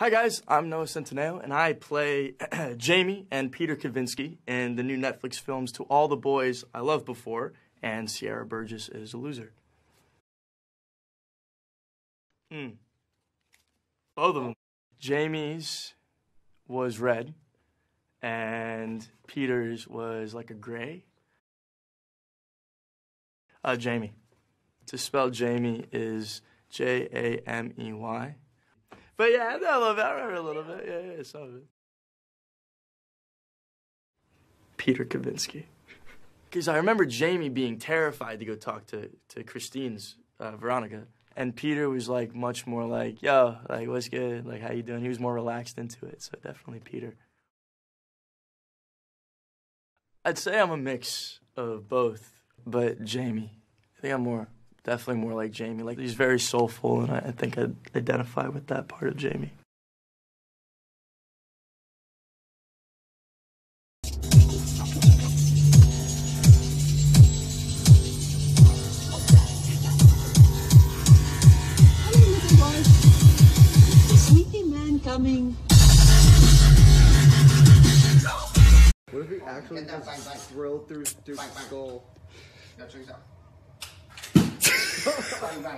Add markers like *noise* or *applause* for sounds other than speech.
Hi guys, I'm Noah Centineo, and I play *clears throat* Jamey and Peter Kavinsky in the new Netflix films To All the Boys I Loved Before and Sierra Burgess is a Loser. Hmm. Both of them. Jamey's was red, and Peter's was like a gray. Uh, Jamey. To spell Jamey is J A M E Y. But yeah, I know a little. I remember a little bit. Yeah, yeah, some of it. Peter Kavinsky. Because I remember Jamey being terrified to go talk to, to Kristine's uh, Veronica. And Peter was like much more like, yo, like, what's good? Like, how you doing? He was more relaxed into it. So definitely Peter. I'd say I'm a mix of both, but Jamey. I think I'm more definitely more like Jamey. Like he's very soulful, and I, I think I identify with that part of Jamey. Sleepy man coming. What if he actually just drilled through Duke's skull? 要追いか。